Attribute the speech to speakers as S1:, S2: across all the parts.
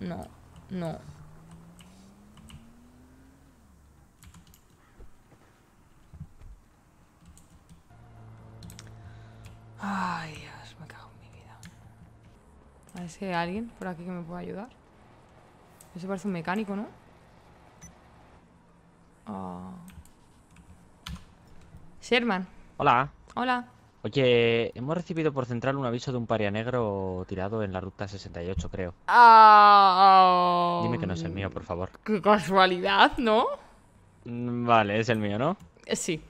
S1: No, no. Ay, Dios, me cago en mi vida. A ver si hay alguien por aquí que me pueda ayudar. Eso parece un mecánico, ¿no? Ah. Sherman,
S2: Hola.
S1: hola.
S2: Oye, hemos recibido por central un aviso de un paria negro tirado en la ruta 68, creo.
S1: Ah,
S2: Dime que no es el mío, por favor.
S1: Qué casualidad, ¿no?
S2: Mm, Vale, es el mío, ¿no?
S1: Eh, Sí.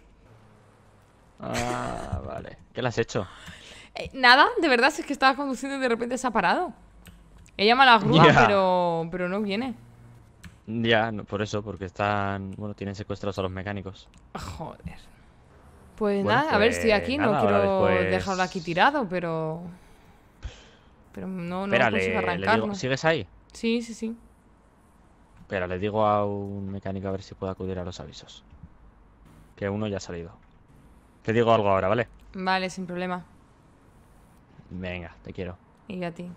S2: Ah, vale. ¿Qué le has hecho?
S1: Eh, nada, de verdad, si es que estaba conduciendo y de repente se ha parado. He llamado a la grúa, pero, pero no viene.
S2: Ya, por eso, porque están... Bueno, tienen secuestrados a los mecánicos.
S1: Joder. Pues
S2: Bueno,
S1: nada, a ver, estoy
S2: pues
S1: aquí,
S2: nada,
S1: no quiero
S2: después-
S1: dejarlo aquí tirado, pero... Pero no, no
S2: Espera,
S1: consigo arrancarlo.
S2: digo... ¿Sigues ahí?
S1: Sí, sí, sí.
S2: Espera, le digo a un mecánico a ver si puede acudir a los avisos. Que uno ya ha salido. Te digo algo ahora, ¿vale?
S1: Vale, sin problema.
S2: Venga, te quiero.
S1: Y a ti.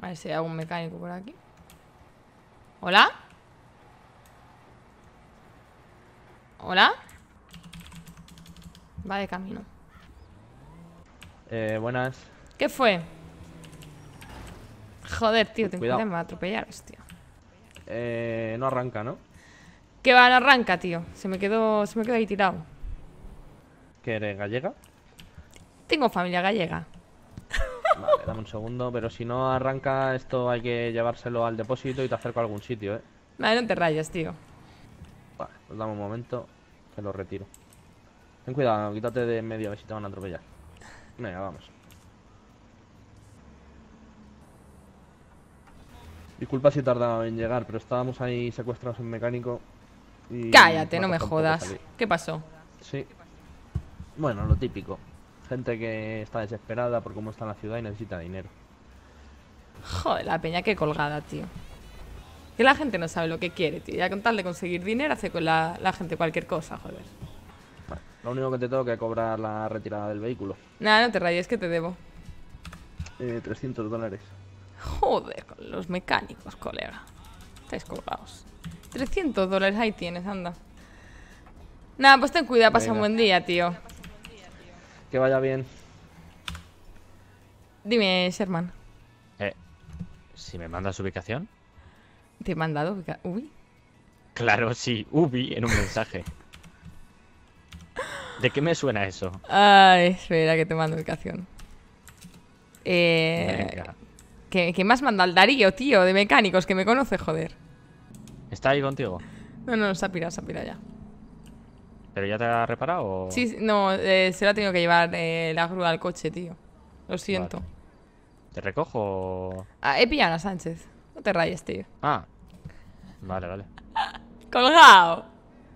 S1: A ver si hay algún mecánico por aquí. ¿Hola? ¿Hola? Va de camino.
S3: Eh, buenas.
S1: ¿Qué fue? Joder, tío, va a atropellar, hostia.
S3: Eh, no arranca, ¿no?
S1: ¿Qué va? No arranca, tío. Se me quedó, se me quedó ahí tirado.
S3: ¿Que eres gallega?
S1: Tengo familia gallega.
S3: Vale, dame un segundo, pero si no arranca esto hay que llevárselo al depósito y te acerco a algún sitio, ¿eh?
S1: Vale, no te rayas, tío.
S3: Vale, pues dame un momento que lo retiro. Ten cuidado, quítate de en medio a ver si te van a atropellar. Venga, vamos. Disculpa si he tardado en llegar, pero estábamos ahí secuestrados en mecánico y...
S1: Cállate, no me jodas. ¿Qué pasó?
S3: Sí. Bueno, lo típico. Gente que está desesperada por cómo está la ciudad y necesita dinero.
S1: Joder, la peña que colgada, tío. Que la gente no sabe lo que quiere, tío. Ya con tal de conseguir dinero hace con la, la gente cualquier cosa, joder.
S3: Lo único que te tengo que cobrar la retirada del vehículo.
S1: Nada, no te rayes, que te debo.
S3: Eh, 300 dólares.
S1: Joder, con los mecánicos, colega. Estáis colgados. 300 dólares, ahí tienes, anda. Nada, pues ten cuidado, pasa un buen día, tío.
S3: Que vaya bien.
S1: Dime, Sherman.
S2: Eh, si me mandas ubicación.
S1: ¿Te he mandado? ubica- Uy.
S2: Claro, sí, Ubi en un mensaje. ¿De qué me suena eso?
S1: Ay, espera que te mando ubicación. Eh,
S2: Venga.
S1: ¿qué, qué más manda el Darío, tío? De mecánicos, que me conoce, joder.
S2: ¿Está ahí contigo?
S1: No, no, se ha pirado, se ha pirado ya.
S2: ¿Pero ya te ha reparado o...?
S1: Sí, no, eh, se lo ha tenido que llevar eh, la grúa al coche, tío. Lo siento.
S2: ¿Te recojo o...?
S1: Ah, he pillado a Sánchez. No te rayes, tío.
S2: Ah, vale, vale.
S1: ¡Colgado!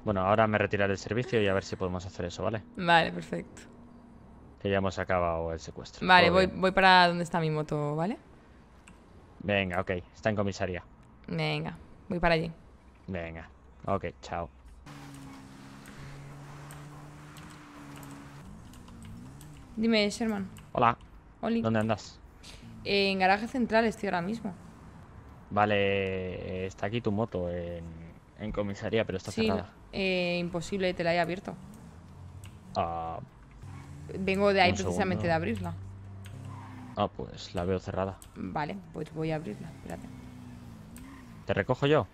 S2: Bueno, ahora me retiraré del servicio y a ver si podemos hacer eso, ¿vale?
S1: Vale, perfecto.
S2: Que ya hemos acabado el secuestro.
S1: Vale, voy, voy para donde está mi moto, ¿vale?
S2: Venga, ok. Está en comisaría.
S1: Venga, voy para allí.
S2: Venga. Ok, chao.
S1: Dime, Sherman.
S2: Hola,
S1: Oli.
S2: ¿dónde andas?
S1: En garaje central estoy ahora mismo.
S2: Vale, eh, está aquí tu moto en, en comisaría, pero está
S1: Sí,
S2: cerrada.
S1: Eh, imposible te la haya abierto.
S2: Ah,
S1: Vengo de ahí precisamente
S2: segundo.
S1: de abrirla.
S2: ah, pues la veo cerrada.
S1: Vale, pues voy a abrirla, espérate.
S2: ¿Te recojo yo?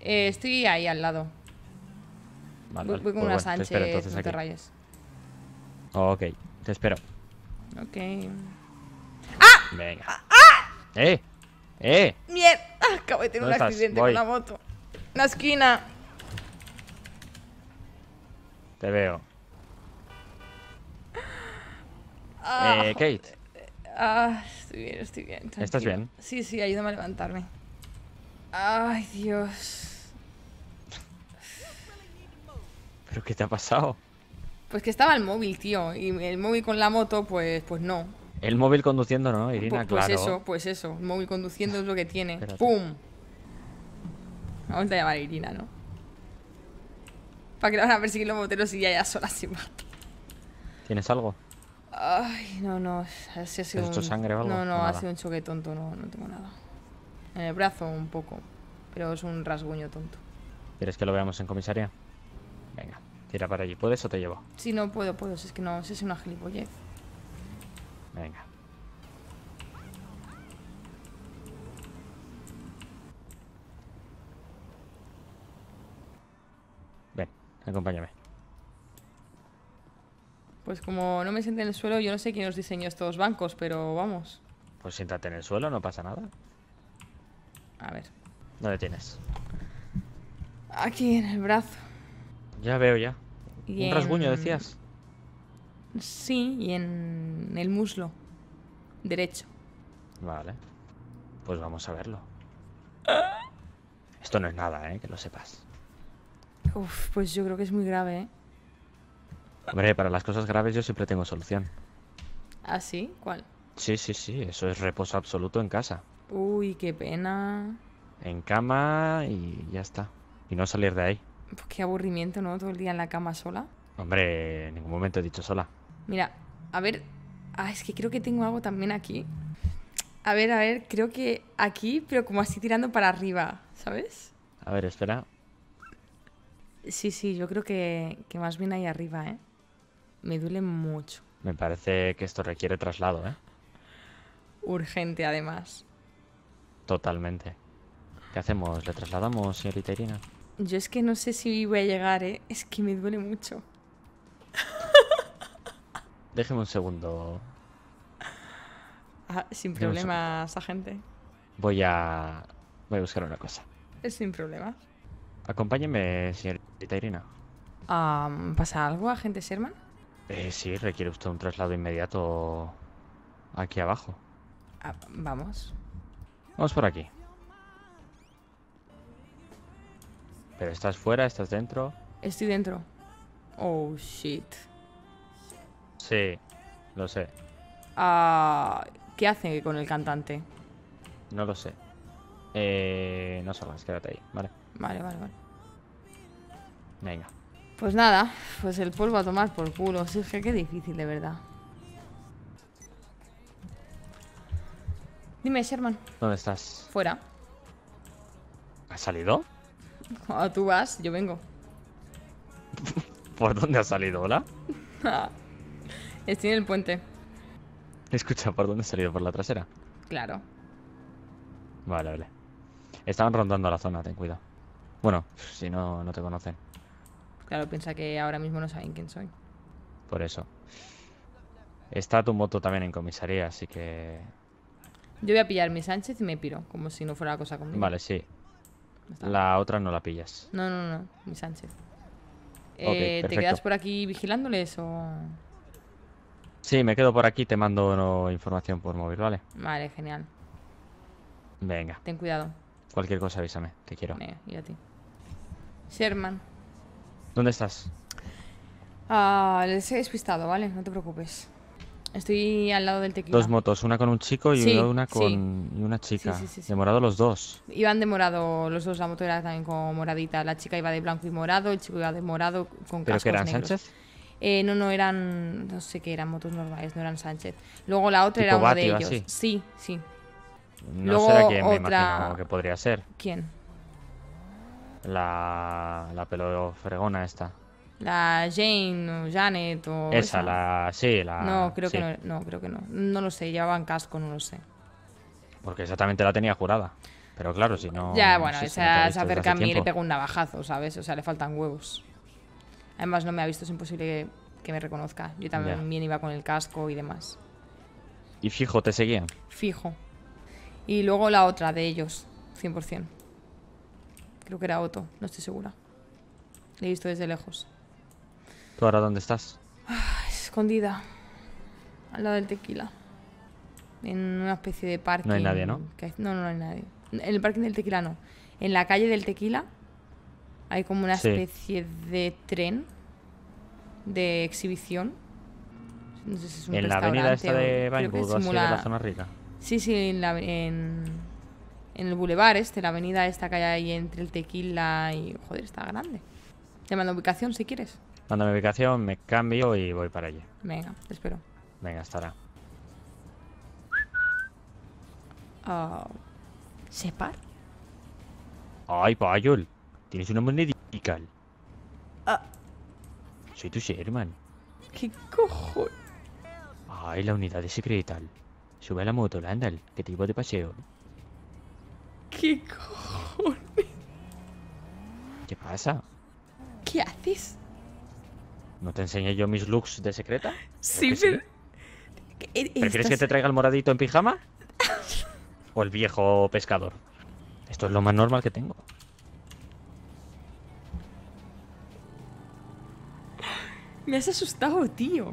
S1: Eh, estoy ahí al lado.
S2: Vale,
S1: voy, con
S2: Pues
S1: una
S2: bueno, te
S1: Sánchez,
S2: espero
S1: te rayes.
S2: Ok, te espero.
S1: Ok.
S2: Venga. ¡Eh! ¡Eh!
S1: ¡Mierda! Acabo de tener un accidente con la moto. En la esquina.
S2: Te veo.
S1: Ah,
S2: Eh, Kate,
S1: Ah, estoy bien, estoy bien.
S2: ¿Estás bien?
S1: Sí, sí, ayúdame a levantarme. Ay, Dios.
S2: ¿pero qué te ha pasado?
S1: Pues que estaba el móvil, tío. Y el móvil con la moto, pues, pues no.
S2: El móvil conduciendo, ¿no, Irina?
S1: Pu- pues
S2: claro.
S1: eso, pues eso. El móvil conduciendo es lo que tiene.
S2: Espérate.
S1: ¡Pum! Vamos a llamar a Irina, ¿no? Para que la van a perseguir los moteros y ya ya sola se mata.
S2: ¿Tienes algo?
S1: Ay, no, no. Ha ha sido un-
S2: sangre o algo?
S1: No, no,
S2: ¿O
S1: ha sido un choque tonto, no, no tengo nada. En el brazo un poco. Pero es un rasguño tonto.
S2: ¿Quieres que lo veamos en comisaría? Venga, tira para allí. ¿Puedes o te llevo?
S1: Si no puedo, puedo. Si es que no, si es una gilipollez.
S2: Venga. Acompáñame.
S1: Pues como no me senté en el suelo, yo no sé quién os diseñó estos bancos, pero vamos.
S2: Pues siéntate en el suelo, no pasa nada.
S1: A ver.
S2: ¿Dónde tienes?
S1: Aquí en el brazo.
S2: Ya veo ya.
S1: Y
S2: Un rasguño, decías.
S1: Sí, y en el muslo. Derecho.
S2: Vale. Pues vamos a verlo. Esto no es nada, ¿eh? Que lo sepas.
S1: Uf, pues yo creo que es muy grave, ¿eh?
S2: Hombre, para las cosas graves yo siempre tengo solución.
S1: ¿Ah, sí? ¿Cuál?
S2: Sí, sí, sí. Eso es reposo absoluto en casa.
S1: Uy, qué pena.
S2: En cama y ya está. Y no salir de ahí.
S1: Pues qué aburrimiento, ¿no? Todo el día en la cama sola.
S2: Hombre, en ningún momento he dicho sola.
S1: Mira, a ver. Ah, es que creo que tengo algo también aquí. A ver, a ver, creo que aquí, pero como así tirando para arriba, ¿sabes?
S2: A ver, espera.
S1: Sí, sí, yo creo que, que más bien ahí arriba, ¿eh? Me duele mucho.
S2: Me parece que esto requiere traslado, ¿eh?
S1: Urgente, además.
S2: Totalmente. ¿Qué hacemos? ¿Le trasladamos, señorita Irina?
S1: Yo es que no sé si voy a llegar, ¿eh? Es que me duele mucho.
S2: Déjeme un segundo.
S1: Ah, sin problemas, agente.
S2: Voy a... Voy a buscar una cosa.
S1: Es sin problemas.
S2: Acompáñeme, señorita Irina.
S1: Ah, ¿Pasa algo, agente Sherman?
S2: Eh, sí, requiere usted un traslado inmediato aquí abajo.
S1: Ah, vamos.
S2: Vamos por aquí. Pero estás fuera, estás dentro.
S1: Estoy dentro. Oh, shit.
S2: Sí, lo sé.
S1: Ah, ¿Qué hace con el cantante?
S2: No lo sé. Eh, no salgas, quédate ahí, ¿vale?
S1: Vale, vale, vale.
S2: Venga.
S1: Pues nada, pues el polvo a tomar por culo. Sí, es que qué difícil, de verdad. Dime, Sherman.
S2: ¿Dónde estás?
S1: Fuera.
S2: ¿Has salido?
S1: Cuando tú vas, yo vengo.
S2: ¿Por dónde has salido, hola?
S1: Estoy en el puente.
S2: Escucha, ¿por dónde has salido? ¿Por la trasera?
S1: Claro.
S2: Vale, vale. Estaban rondando la zona, ten cuidado. Bueno, si no, no te conocen.
S1: Claro, piensa que ahora mismo no saben quién soy.
S2: Por eso. Está tu moto también en comisaría, así que...
S1: Yo voy a pillar mi Sánchez y me piro, como si no fuera cosa conmigo.
S2: Vale, sí.
S1: Está.
S2: La otra no la pillas.
S1: No, no, no, mi Sánchez. Eh, ¿Te quedas por aquí vigilándoles o...?
S2: Sí, me quedo por aquí, te mando no, información por móvil, ¿vale?
S1: Vale, genial.
S2: Venga,
S1: Ten cuidado.
S2: cualquier cosa avísame, te quiero.
S1: Venga, y a ti. Sherman.
S2: ¿Dónde estás?
S1: Ah, les he despistado, ¿vale? No te preocupes. Estoy al lado del tequila.
S2: Dos motos, una con un chico y
S1: Sí,
S2: una
S1: sí.
S2: con y una chica.
S1: sí, sí, sí.
S2: Demorado los dos.
S1: Iban de morado los dos, la moto era también como moradita. La chica iba de blanco y morado, el chico iba de morado con
S2: ¿Pero
S1: cascos
S2: que eran
S1: negros.
S2: Sánchez?
S1: Eh, no, no, eran... No sé qué, eran motos normales, no eran Sánchez. Luego la otra
S2: ¿Tipo
S1: era uno de ellos.
S2: así?
S1: Sí, sí.
S2: No
S1: Luego
S2: será quien me
S1: otra-
S2: imagino que podría ser.
S1: ¿Quién?
S2: La, la pelo fregona esta.
S1: La Jane o Janet o...
S2: Esa, la. Sí, la.
S1: No, creo
S2: sí,
S1: que no, no, creo que no. No lo sé, llevaban casco, no lo sé.
S2: Porque exactamente la tenía jurada. Pero claro, si no.
S1: ya,
S2: no
S1: bueno,
S2: ha
S1: esa
S2: desde
S1: acerca a mí y le pega un navajazo, ¿sabes? O sea, le faltan huevos. Además, no me ha visto, es imposible que, que me reconozca. Yo también iba con el casco y demás.
S2: Y fijo, te seguían.
S1: Fijo. Y luego la otra de ellos, 100%. Creo que era Otto, no estoy segura. Le he visto desde lejos.
S2: ¿Tú ahora dónde estás?
S1: Escondida. Al lado del tequila. En una especie de parking.
S2: No hay nadie, ¿no?
S1: hay- No, no, no hay nadie. En el parking del tequila no. En la calle del tequila hay como una
S2: Sí.
S1: especie de tren de exhibición. No sé si es un
S2: En la avenida esta de
S1: o
S2: así de la zona rica.
S1: Sí, sí, en, la- en, en el bulevar este, la avenida esta que hay ahí entre el tequila y... Joder, está grande. Te mando ubicación si quieres.
S2: Mándame ubicación, me cambio y voy para allí.
S1: Venga, te espero.
S2: Venga, hasta ahora.
S1: Ah, ¿Separ?
S2: Ay, Payol. Tienes una monedica.
S1: Ah.
S2: Soy tu Sherman.
S1: ¿Qué cojones?
S2: Ay, la unidad de secretal. Sube a la moto, Landal, que te llevo de paseo.
S1: ¿Qué cojones?
S2: ¿Qué pasa?
S1: ¿Qué haces?
S2: ¿No te enseñé yo mis looks de secreta?
S1: Sí,
S2: que sí.
S1: pero... Eh,
S2: ¿Prefieres que te traiga el moradito en pijama? ¿O el viejo pescador? Esto es lo más normal que tengo.
S1: Me has asustado, tío.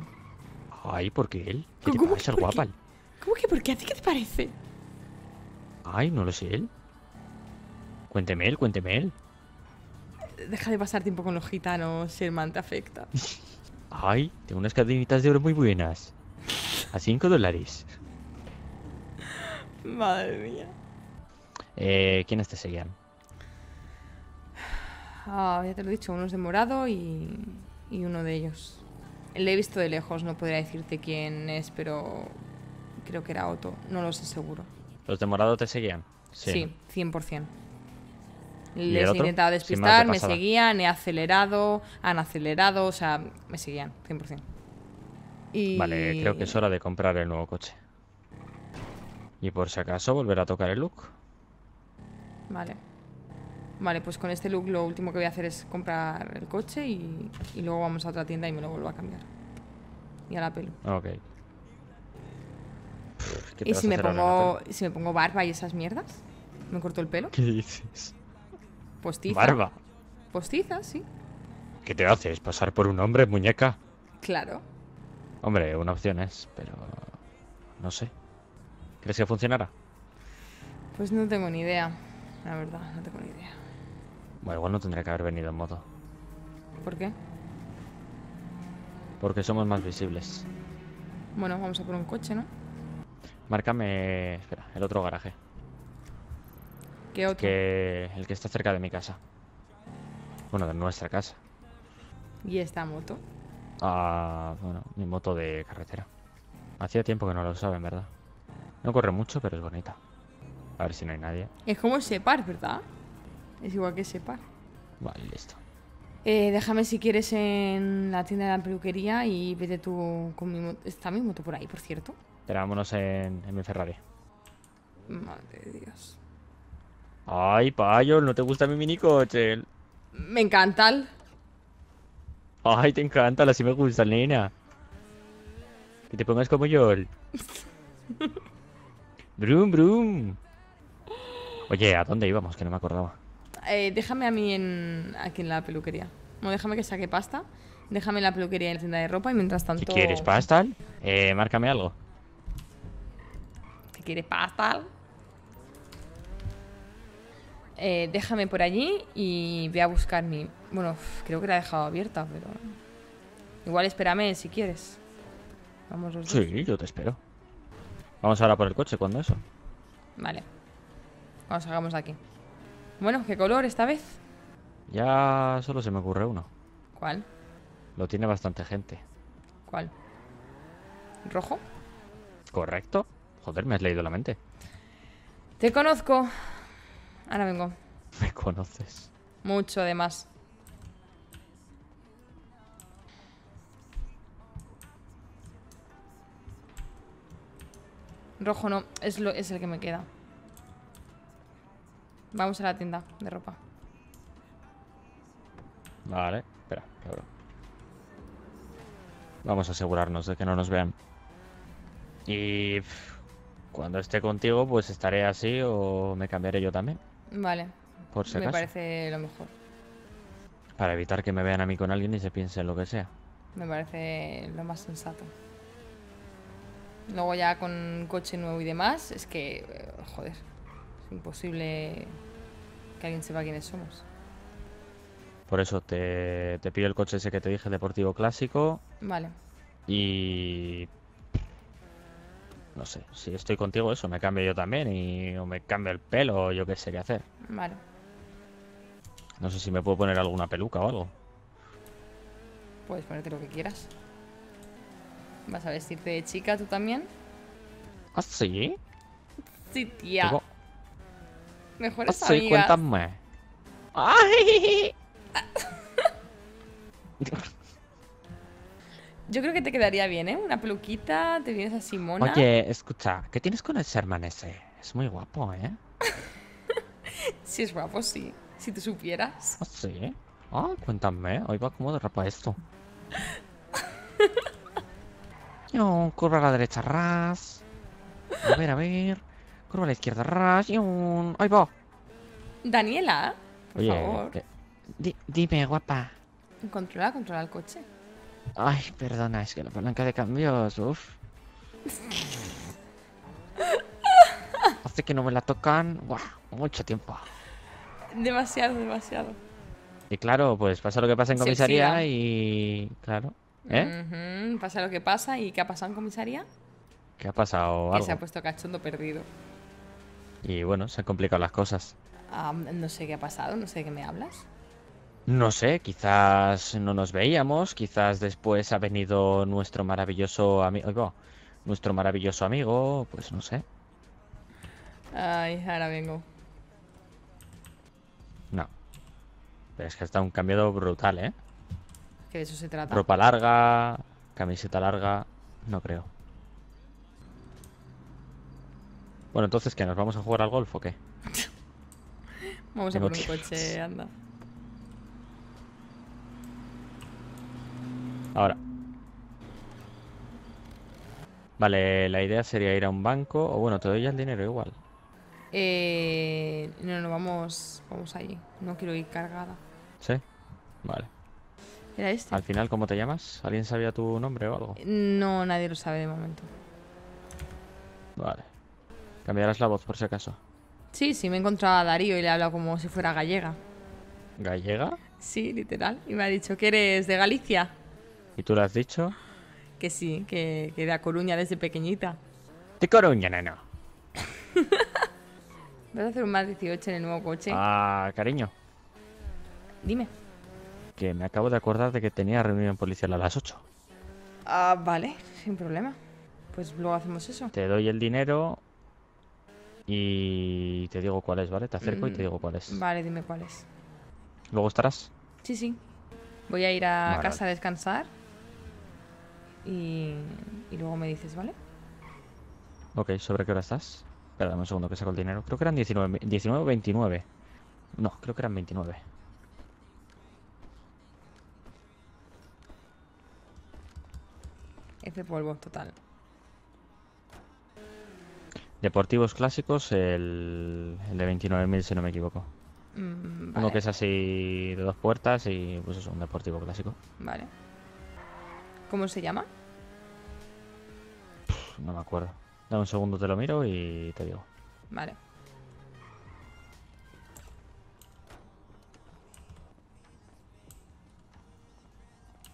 S2: Ay, ¿por qué él? ¿Qué te
S1: ¿Cómo que
S2: pasa, el
S1: por qué?
S2: guapal?
S1: ¿Cómo que por qué? ¿A ti qué te parece?
S2: Ay, no lo sé él. Cuénteme él, cuénteme él.
S1: Deja de pasar tiempo con los gitanos, Sherman, te afecta.
S2: Ay, tengo unas cadenitas de oro muy buenas. A 5 dólares.
S1: Madre mía.
S2: Eh, ¿quiénes te seguían?
S1: Ah, ya te lo he dicho, uno es de morado y, y uno de ellos. Le he visto de lejos, no podría decirte quién es, pero creo que era Otto, no lo sé seguro.
S2: ¿Los de morado te seguían?
S1: Sí, 100%. Les he intentado despistar, me seguían, he acelerado, han acelerado, o sea, me seguían, 100%. Y...
S2: Vale, creo que es hora de comprar el nuevo coche. Y por si acaso volver a tocar el look.
S1: Vale. Vale, pues con este look lo último que voy a hacer es comprar el coche y, y luego vamos a otra tienda y me lo vuelvo a cambiar. Y a la pelo.
S2: Ok. Pff, ¿qué te
S1: ¿Y si me, pongo, si me pongo barba y esas mierdas? ¿Me corto el pelo?
S2: ¿Qué dices?
S1: Postiza.
S2: Barba.
S1: Postiza, sí.
S2: ¿Qué te haces? ¿Pasar por un hombre, muñeca?
S1: Claro.
S2: Hombre, una opción es, pero... No sé. ¿Crees que funcionará?
S1: Pues no tengo ni idea. La verdad, no tengo ni idea.
S2: Bueno, igual no tendría que haber venido en moto.
S1: ¿Por qué?
S2: Porque somos más visibles.
S1: Bueno, vamos a por un coche, ¿no?
S2: Márcame... Espera, el otro garaje.
S1: ¿Qué otro?
S2: Que... El que está cerca de mi casa. Bueno, de nuestra casa.
S1: ¿Y esta moto?
S2: Ah, bueno, mi moto de carretera. Hacía tiempo que no lo usaba, en verdad. No corre mucho, pero es bonita. A ver si no hay nadie.
S1: Es como Separ, ¿verdad? Es igual que Separ.
S2: Vale, listo.
S1: Eh, déjame si quieres en la tienda de la peluquería y vete tú con mi moto. ¿Está mi moto por ahí, por cierto?
S2: Espera, vámonos en, en mi Ferrari.
S1: Madre de Dios.
S2: Ay, Payol, ¿no te gusta mi minicoche?
S1: Me encanta el...
S2: Ay, te encanta, así me gusta, nena. Que te pongas como yo. Brum, brum. Oye, ¿a dónde íbamos? Que no me acordaba.
S1: Eh, déjame a mí en, aquí en la peluquería. No, déjame que saque pasta. Déjame en la peluquería en la tienda de ropa y mientras tanto...
S2: ¿Qué quieres, pastal? Eh, márcame algo.
S1: ¿Te quiere pasta? Eh, déjame por allí y voy a buscar mi... Bueno, creo que la he dejado abierta, pero... Igual espérame si quieres. Vamos los dos.
S2: Sí, yo te espero. Vamos ahora por el coche, ¿cuándo eso?
S1: Vale. Vamos, hagamos aquí. Bueno, ¿qué color esta vez?
S2: Ya solo se me ocurre uno.
S1: ¿Cuál?
S2: Lo tiene bastante gente.
S1: ¿Cuál? ¿Rojo?
S2: ¿Correcto? Joder, me has leído la mente.
S1: Te conozco. Ahora vengo.
S2: Me conoces.
S1: Mucho, además. Rojo no, es, lo, es el que me queda. Vamos a la tienda de ropa.
S2: Vale, espera, cabrón. Vamos a asegurarnos de que no nos vean. Y pff, cuando esté contigo, pues estaré así o me cambiaré yo también,
S1: Vale,
S2: por si
S1: me
S2: acaso.
S1: parece lo mejor.
S2: Para evitar que me vean a mí con alguien y se piensen lo que sea.
S1: Me parece lo más sensato. Luego ya con coche nuevo y demás, es que, eh, joder, es imposible que alguien sepa quiénes somos.
S2: Por eso te, te pido el coche ese que te dije, deportivo clásico.
S1: Vale,
S2: Y. No sé, si estoy contigo, eso, me cambio yo también. Y, o me cambio el pelo, o yo qué sé qué hacer.
S1: vale.
S2: No sé si me puedo poner alguna peluca o algo.
S1: Puedes ponerte lo que quieras. ¿Vas a vestirte de chica tú también?
S2: ¿Ah, sí?
S1: Sí, tía.
S2: Tengo,
S1: Mejores
S2: Sí,
S1: amigas.
S2: cuéntame. ¡Ay!
S1: Yo creo que te quedaría bien, ¿eh? Una peluquita, te vienes así mona.
S2: Oye, escucha, ¿qué tienes con el Sherman ese? Es muy guapo, ¿eh?
S1: Si es guapo, sí. Si te supieras.
S2: ¿Ah, sí? Ah, cuéntame. Hoy va como derrapa esto. Yo, curva a la derecha, ras. A ver, a ver. Curva a la izquierda, ras. Y un... Ahí va.
S1: Daniela, por
S2: Oye,
S1: favor.
S2: eh, di- dime, guapa.
S1: Controla, controla el coche.
S2: Ay, perdona, es que la palanca de cambios, uff. Hace que no me la tocan, ¡buah! mucho tiempo.
S1: Demasiado, demasiado.
S2: Y claro, pues pasa lo que pasa en comisaría y... Claro. ¿Eh?
S1: Pasa lo que pasa. ¿Y qué ha pasado en comisaría?
S2: ¿Qué ha pasado?
S1: Que se ha puesto cachondo perdido.
S2: Y bueno, se han complicado las cosas.
S1: Ah, no sé qué ha pasado, no sé de qué me hablas.
S2: No sé, quizás no nos veíamos, quizás después ha venido nuestro maravilloso amigo... Nuestro maravilloso amigo, pues no sé.
S1: Ay, ahora vengo.
S2: No. Pero es que está un cambio brutal, ¿eh?
S1: Que de eso se trata.
S2: Ropa larga, camiseta larga, no creo. Bueno, entonces, ¿qué? ¿Nos vamos a jugar al golf o qué?
S1: Vamos a
S2: Tengo
S1: por un coche, anda.
S2: Ahora. Vale, la idea sería ir a un banco, o bueno, te doy ya el dinero igual.
S1: Eh, no, no, vamos, vamos allí. No quiero ir cargada.
S2: ¿Sí? Vale.
S1: ¿Era este?
S2: Al final, ¿cómo te llamas? ¿Alguien sabía tu nombre o algo?
S1: No, nadie lo sabe de momento.
S2: Vale. Cambiarás la voz por si acaso.
S1: Sí, sí, me he encontrado a Darío y le he hablado como si fuera gallega.
S2: ¿Gallega?
S1: Sí, literal. Y me ha dicho que eres de Galicia.
S2: ¿Y tú le has dicho?
S1: Que sí, que, que de A Coruña desde pequeñita.
S2: De Coruña, neno.
S1: ¿Vas a hacer un más 18 en el nuevo coche?
S2: Ah, cariño.
S1: Dime.
S2: Que me acabo de acordar de que tenía reunión policial a las 8.
S1: Ah, vale, sin problema. Pues luego hacemos eso.
S2: Te doy el dinero y te digo cuál es, ¿vale? Te acerco y te
S1: Mm,
S2: digo cuál es.
S1: Vale, dime cuál es.
S2: Luego estarás.
S1: Sí, sí. Voy a ir a
S2: Vale.
S1: casa a descansar. Y, y luego me dices, ¿vale?
S2: Ok, ¿sobre qué hora estás? Espera, un segundo que saco el dinero. Creo que eran 19, 19 o 29. No, creo que eran 29.
S1: F polvo, total.
S2: Deportivos clásicos, el, el de 29.000 si no me equivoco.
S1: Mm,
S2: Uno que es así de dos puertas y pues eso, un deportivo clásico.
S1: Vale. ¿Cómo se llama?
S2: Pff, No me acuerdo. Dame un segundo, te lo miro y te digo.
S1: Vale.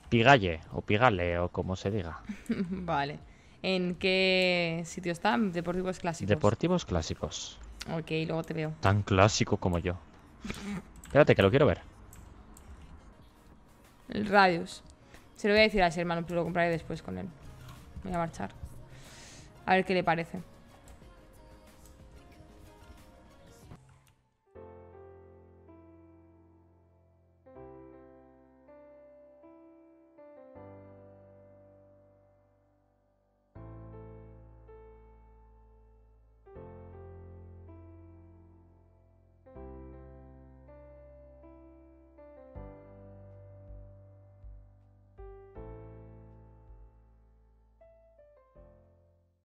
S2: Pigalle o Pigale o como se diga.
S1: vale. ¿En qué sitio está? Deportivos clásicos.
S2: Deportivos clásicos.
S1: ok, luego te veo.
S2: Tan clásico como yo. Espérate, que lo quiero ver.
S1: El Radius. Se lo voy a decir a ese hermano, pero lo compraré después con él. Voy a marchar. A ver qué le parece.